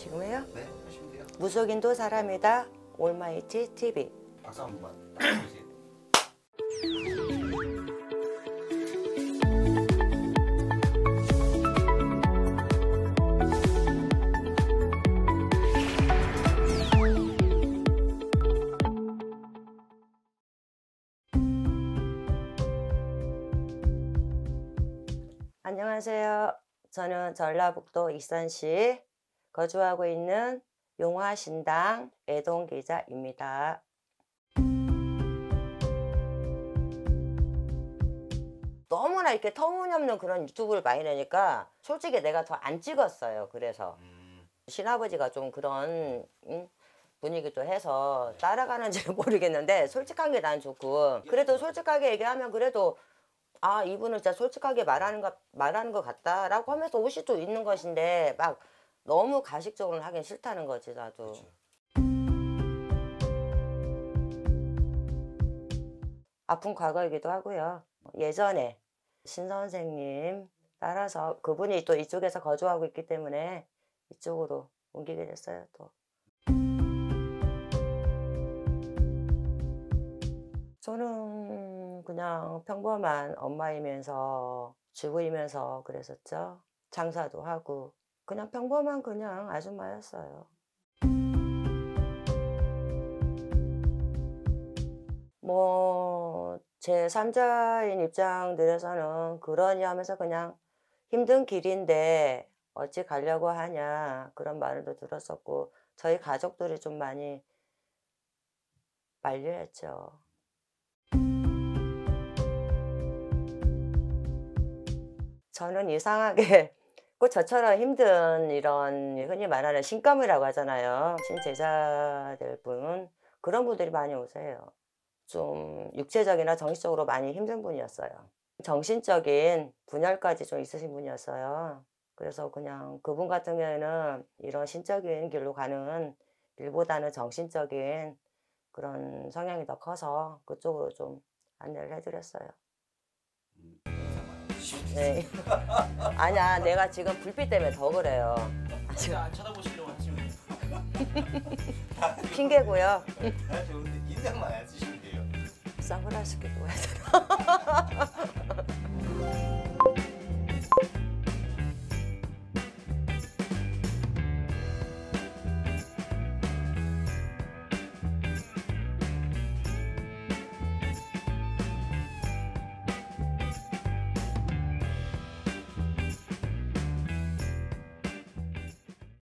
지금 해요? 네, 하시면 돼요. 무속인도 사람이다 올마이티 TV 박수 한 번만 주세요. 안녕하세요. 저는 전라북도 익산시 거주하고 있는 용화신당 애동 기자입니다. 너무나 이렇게 터무니없는 그런 유튜브를 많이 내니까 솔직히 내가 더 안 찍었어요. 그래서 음, 신아버지가 좀 그런 음, 분위기도 해서 따라가는지는 모르겠는데 솔직한 게 난 좋고 그래도 솔직하게 얘기하면 그래도 아 이분은 진짜 솔직하게 말하는 것 말하는 것 같다라고 하면서 올 수도 있는 것인데 막 너무 가식적으로 하긴 싫다는 거지 나도 그렇죠. 아픈 과거이기도 하고요 예전에 신 선생님 따라서 그분이 또 이쪽에서 거주하고 있기 때문에 이쪽으로 옮기게 됐어요 또 저는 그냥 평범한 엄마이면서 주부이면서 그랬었죠. 장사도 하고 그냥 평범한 그냥 아줌마였어요. 뭐 제 3자인 입장들에서는 그러니 하면서 그냥 힘든 길인데 어찌 가려고 하냐 그런 말도 들었었고 저희 가족들이 좀 많이 만류했죠. 저는 이상하게 꼭 저처럼 힘든 이런 흔히 말하는 신감이라고 하잖아요. 신제자들 분 그런 분들이 많이 오세요. 좀 육체적이나 정신적으로 많이 힘든 분이었어요. 정신적인 분열까지 좀 있으신 분이었어요. 그래서 그냥 그분 같은 경우에는 이런 신적인 길로 가는 일보다는 정신적인 그런 성향이 더 커서 그쪽으로 좀 안내를 해드렸어요. 음. 네. 아니야, 내가 지금 불빛 때문에 더 그래요. 아, 지금 안 쳐다보시려고 하시면 핑계고요. 인상만 안 쓰시면 돼요. 선글라스 끼고 해야 되나?